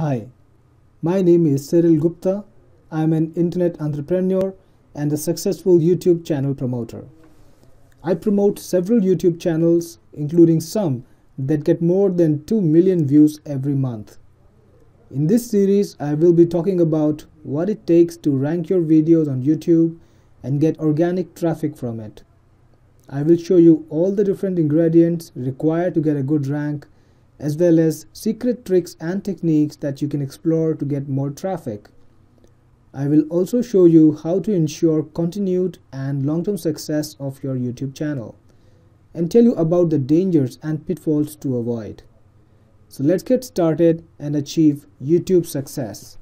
Hi, my name is Cyril Gupta. I'm an internet entrepreneur and a successful YouTube channel promoter. I promote several YouTube channels, including some that get more than 2 million views every month. In this series, I will be talking about what it takes to rank your videos on YouTube and get organic traffic from it. I will show you all the different ingredients required to get a good rank as well as secret tricks and techniques that you can explore to get more traffic. I will also show you how to ensure continued and long-term success of your YouTube channel and tell you about the dangers and pitfalls to avoid. So let's get started and achieve YouTube success.